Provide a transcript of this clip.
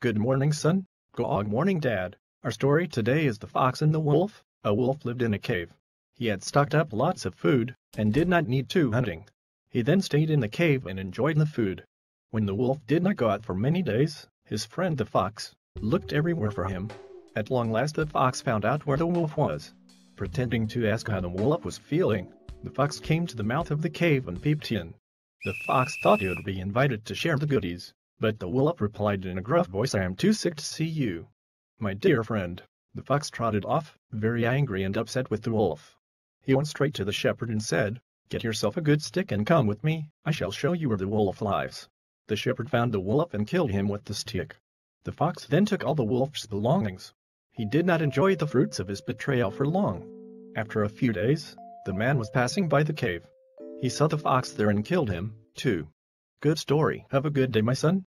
Good morning, son. Good morning, Dad. Our story today is The Fox and the Wolf. A wolf lived in a cave. He had stocked up lots of food and did not need to hunting. He then stayed in the cave and enjoyed the food. When the wolf did not go out for many days, his friend the fox looked everywhere for him. At long last the fox found out where the wolf was. Pretending to ask how the wolf was feeling, the fox came to the mouth of the cave and peeped in. The fox thought he would be invited to share the goodies, but the wolf replied in a gruff voice I am too sick to see you. My dear friend, the fox trotted off, very angry and upset with the wolf. He went straight to the shepherd and said, Get yourself a good stick and come with me, I shall show you where the wolf lies. The shepherd found the wolf and killed him with the stick. The fox then took all the wolf's belongings. He did not enjoy the fruits of his betrayal for long. After a few days, the man was passing by the cave. He saw the fox there and killed him, too. Good story. Have a good day, my son.